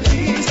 feliz.